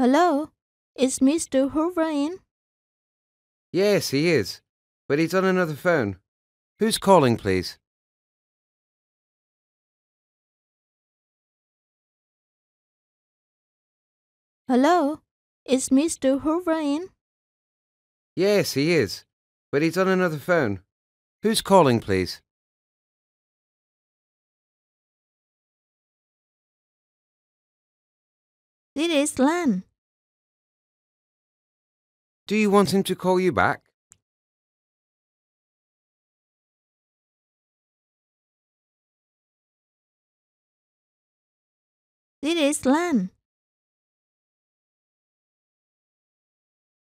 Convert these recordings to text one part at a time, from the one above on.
Hello? Is Mr. Hoover in? Yes, he is. But he's on another phone. Who's calling, please? Hello? Is Mr. Hoover in? Yes, he is. But he's on another phone. Who's calling, please? This is Lan. Do you want him to call you back? This is Lan.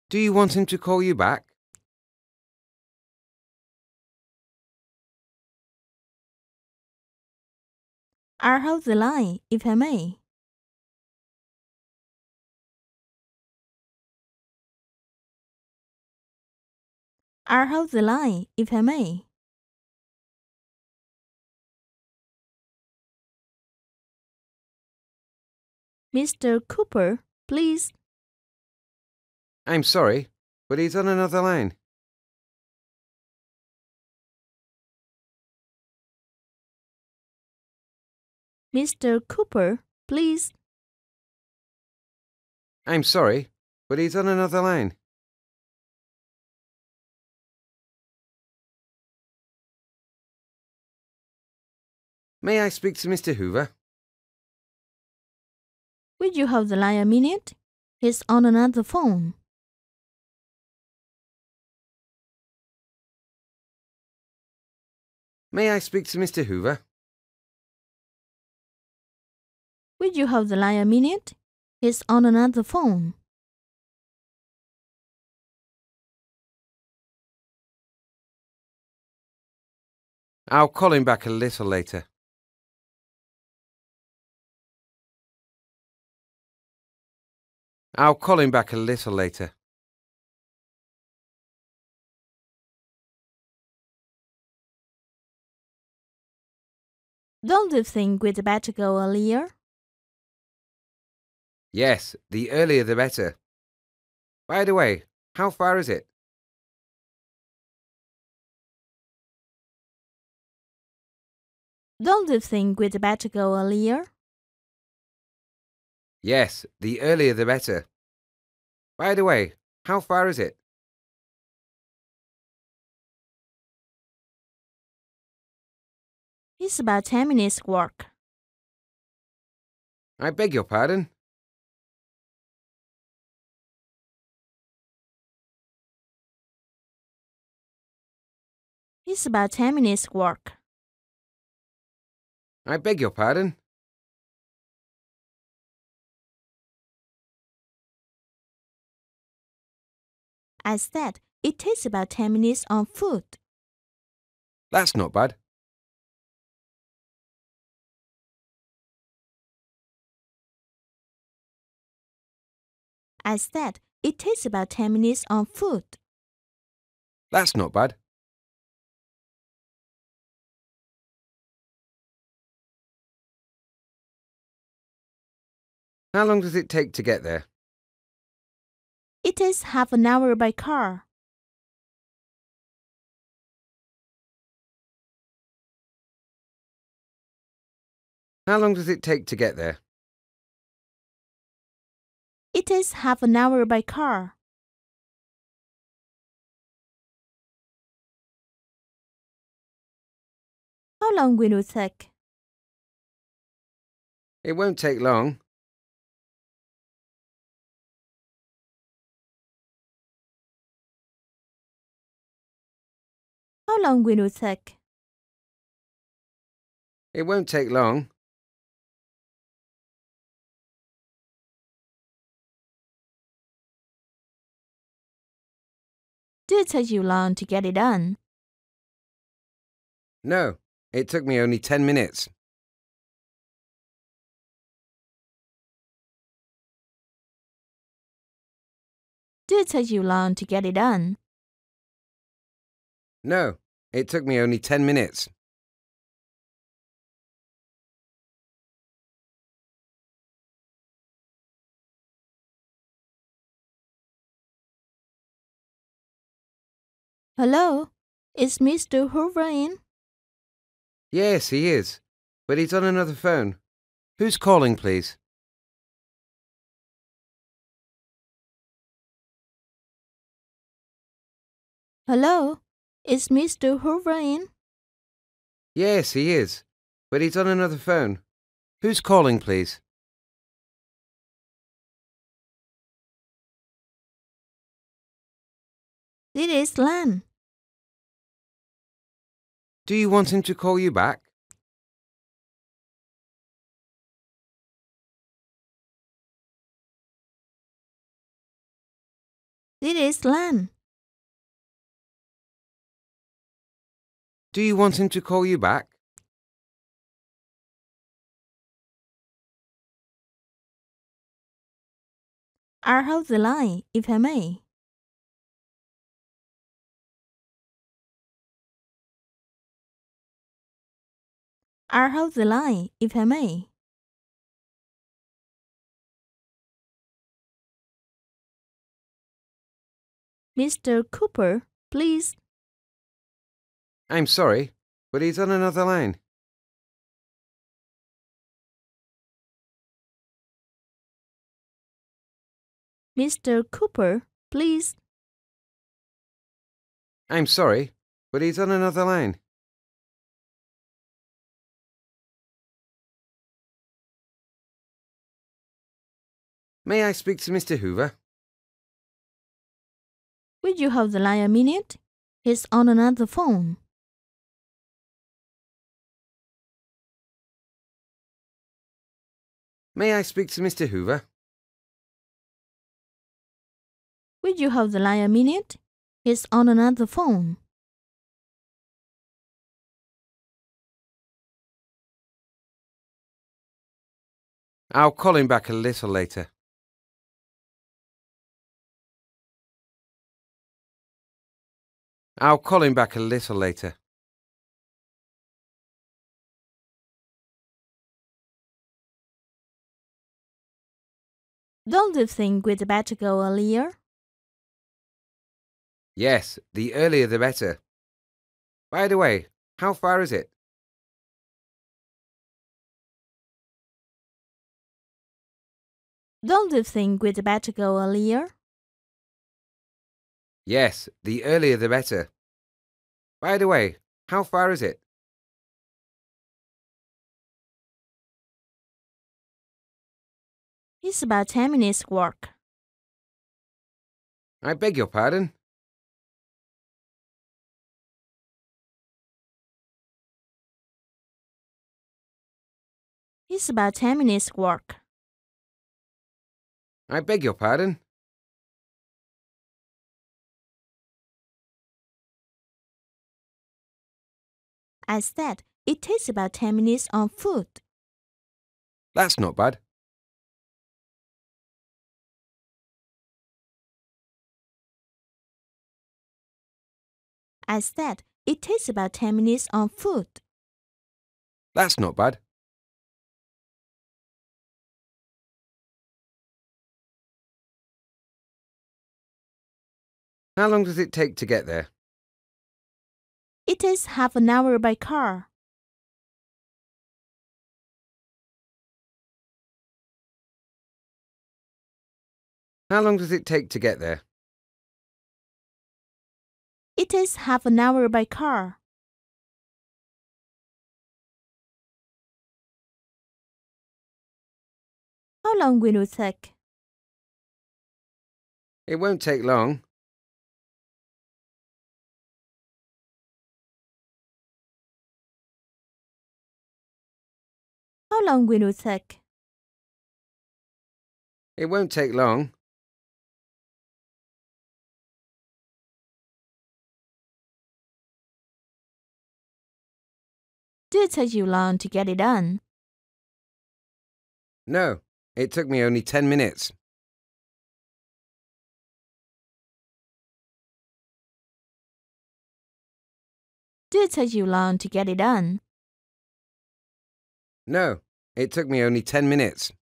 Do you want him to call you back? I'll hold the line, if I may. I'll hold the line, if I may. Mr. Cooper, please. I'm sorry, but he's on another line. Mr. Cooper, please. I'm sorry, but he's on another line. May I speak to Mr. Hoover? Will you hold the line a minute? He's on another phone. May I speak to Mr. Hoover? Will you hold the line a minute? He's on another phone. I'll call him back a little later. I'll call him back a little later. Don't you think we'd better go earlier? Yes, the earlier the better. By the way, how far is it? Don't you think we'd better go earlier? Yes, the earlier the better. By the way, how far is it? It's about ten minutes' walk. I beg your pardon? It's about ten minutes' walk. I beg your pardon? I said it takes about ten minutes on foot. That's not bad. I said it takes about ten minutes on foot. That's not bad. How long does it take to get there? It takes half an hour by car. How long does it take to get there? It is half an hour by car. How long will it take? It won't take long. How long will it take? It won't take long. Did it take you long to get it done? No, it took me only ten minutes. Did it take you long to get it done? No, it took me only 10 minutes. Hello, is Mr. Hoover in? Yes, he is, but he's on another phone. Who's calling, please? Hello? Is Mr. Hoover in? Yes, he is. But he's on another phone. Who's calling, please? This is Lan. Do you want him to call you back? This is Lan. Do you want him to call you back? I'll hold the line, if I may. I'll hold the line, if I may. Mr. Cooper, please. I'm sorry, but he's on another line. Mr. Cooper, please. I'm sorry, but he's on another line. May I speak to Mr. Hoover? Would you hold the line a minute? He's on another phone. May I speak to Mr. Hoover? Would you hold the line a minute? He's on another phone. I'll call him back a little later. I'll call him back a little later. Don't you think we'd better go earlier? Yes, the earlier the better. By the way, how far is it? Don't you think we'd better go earlier? Yes, the earlier the better. By the way, how far is it? It's about ten minutes' walk. I beg your pardon? It's about ten minutes' walk. I beg your pardon? I said it takes about ten minutes on foot. That's not bad. I said it takes about ten minutes on foot. That's not bad. How long does it take to get there? It is half an hour by car. How long does it take to get there? It takes half an hour by car. How long will it take? It won't take long. How long will it take? It won't take long. Did it take you long to get it done? No, it took me only ten minutes. Did it take you long to get it done? No, it took me only ten minutes.